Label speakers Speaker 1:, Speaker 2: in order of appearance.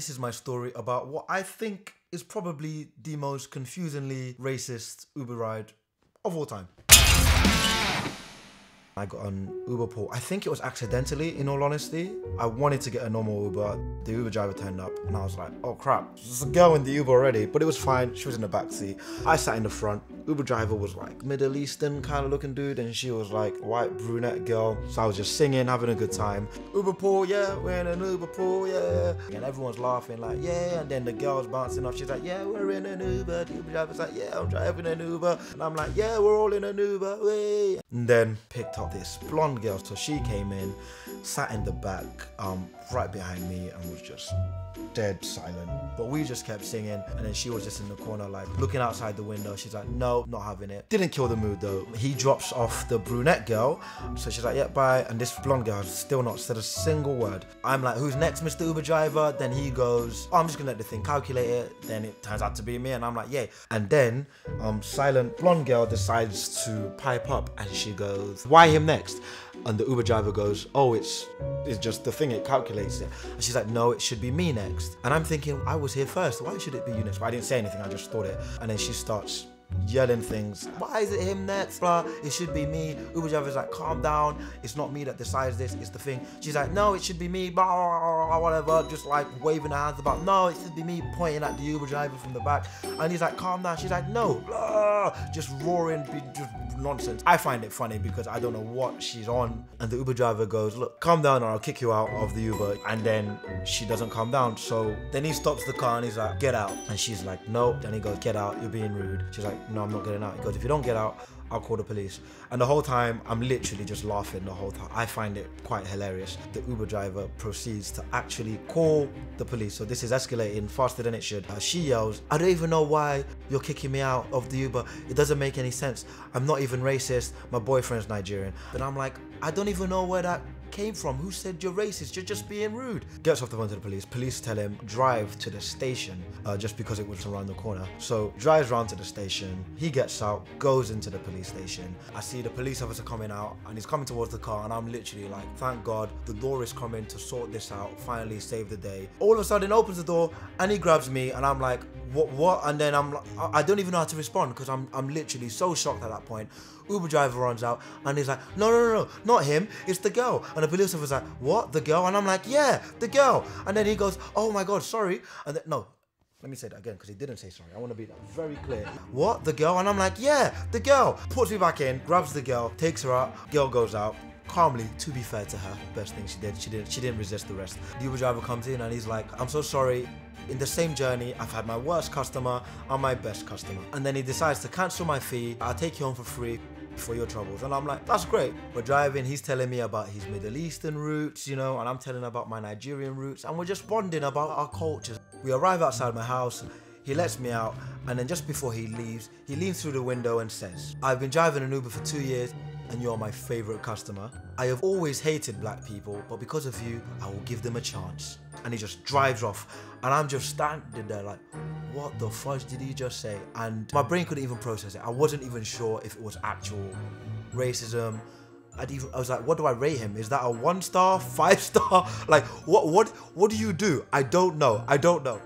Speaker 1: This is my story about what I think is probably the most confusingly racist Uber ride of all time. I got on Uber pool. I think it was accidentally, in all honesty. I wanted to get a normal Uber. The Uber driver turned up and I was like, oh crap, there's a girl in the Uber already, but it was fine. She was in the back seat. I sat in the front. Uber driver was like Middle Eastern kind of looking dude, and she was like white brunette girl. So I was just singing, having a good time. Uber pool, yeah, we're in an Uber pool, yeah. And everyone's laughing like, yeah. And then the girl's bouncing off. She's like, yeah, we're in an Uber. The Uber driver's like, yeah, I'm driving an Uber. And I'm like, yeah, we're all in an Uber. Way. And then picked up this blonde girl. So she came in, sat in the back, um, right behind me, and was just dead silent. But we just kept singing, and then she was just in the corner, like looking outside the window. She's like, no, not having it. Didn't kill the mood though. He drops off the brunette girl, so she's like, yeah, bye. And this blonde girl still not said a single word. I'm like, who's next, Mr. Uber driver? Then he goes, oh, I'm just gonna let the thing calculate it. Then it turns out to be me, and I'm like, yeah. And then, um, silent blonde girl decides to pipe up, and she goes, why him next? And the Uber driver goes, oh, it's it's just the thing, it calculates it. And she's like, no, it should be me next. And I'm thinking, I was here first. Why should it be you next? But I didn't say anything, I just thought it. And then she starts yelling things. Why is it him next? Blah, it should be me. Uber driver's like, calm down. It's not me that decides this, it's the thing. She's like, no, it should be me, blah, blah, blah, whatever. Just like waving her hands about, no, it should be me, pointing at the Uber driver from the back. And he's like, calm down. She's like, no, blah, just roaring, just nonsense. I find it funny because I don't know what she's on. And the Uber driver goes, look, calm down or I'll kick you out of the Uber. And then she doesn't calm down. So then he stops the car and he's like, get out. And she's like, no. Then he goes, get out, you're being rude. She's like, no, I'm not getting out. He goes, if you don't get out, I'll call the police. And the whole time, I'm literally just laughing the whole time. I find it quite hilarious. The Uber driver proceeds to actually call the police. So this is escalating faster than it should. Uh, she yells, I don't even know why you're kicking me out of the Uber. It doesn't make any sense. I'm not even racist. My boyfriend's Nigerian. But I'm like, I don't even know where that came from? Who said you're racist? You're just being rude. Gets off the phone to the police. Police tell him drive to the station uh, just because it was around the corner. So drives round to the station. He gets out, goes into the police station. I see the police officer coming out and he's coming towards the car and I'm literally like, thank God the door is coming to sort this out. Finally save the day. All of a sudden opens the door and he grabs me and I'm like, what, what? And then I'm like, I don't even know how to respond because I'm, I'm literally so shocked at that point. Uber driver runs out and he's like, no, no, no, no, not him, it's the girl. And the police officer's like, what, the girl? And I'm like, yeah, the girl. And then he goes, oh my God, sorry. And then, no, let me say that again because he didn't say sorry. I want to be very clear. What? The girl? And I'm like, yeah, the girl. Puts me back in, grabs the girl, takes her out. Girl goes out. Calmly, to be fair to her, best thing she did, she didn't she didn't resist the rest. The Uber driver comes in and he's like, I'm so sorry. In the same journey, I've had my worst customer and my best customer. And then he decides to cancel my fee. I'll take you home for free for your troubles. And I'm like, that's great. We're driving, he's telling me about his Middle Eastern roots, you know, and I'm telling about my Nigerian roots, and we're just bonding about our cultures. We arrive outside my house, he lets me out, and then just before he leaves, he leans through the window and says, I've been driving an Uber for two years, and you're my favorite customer. I have always hated black people, but because of you, I will give them a chance. And he just drives off, and I'm just standing there like, what the fudge did he just say? And my brain couldn't even process it. I wasn't even sure if it was actual racism. I'd even, I was like, what do I rate him? Is that a one star, five star? Like, what, what, what do you do? I don't know. I don't know.